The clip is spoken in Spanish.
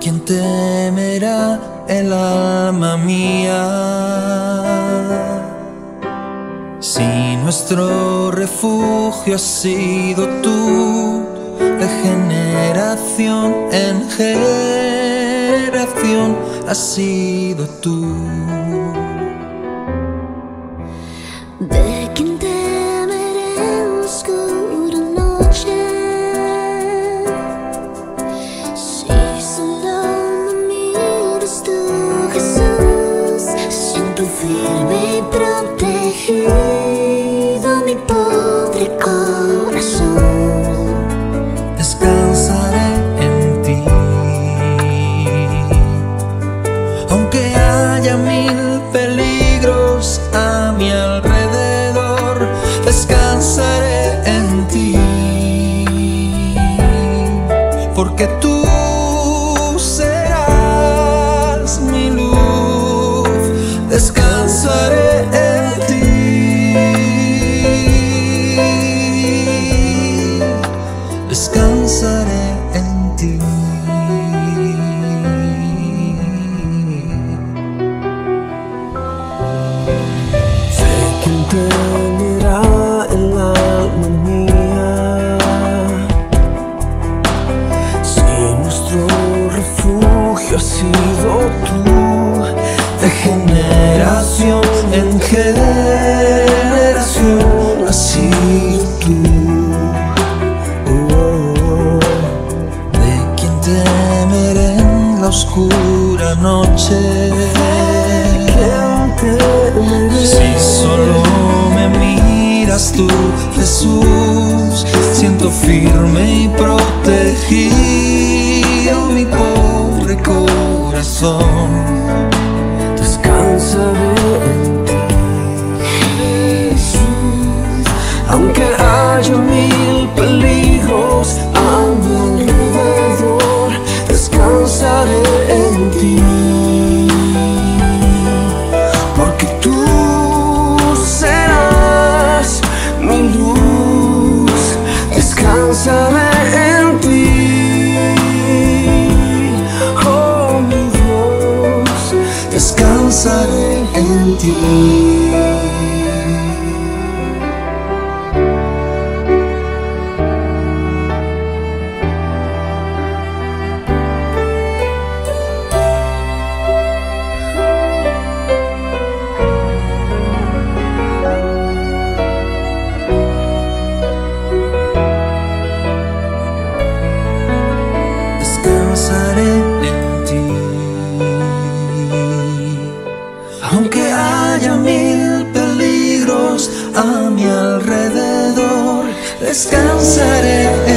quién temerá el alma mía? Si nuestro refugio has sido tú, de generación en generación has sido tú. ¿De Porque tú serás mi luz, descansaré en ti. Descansaré en ti. Refugio ha sido tú De generación en generación sido tú. oh, De quien temeré en la oscura noche. Si solo me miras tú, Jesús, siento firme y protegido corazón. Descansaré en ti Aunque haya mil peligros a mi alrededor Descansaré en ti en haya mil peligros a mi alrededor, descansaré.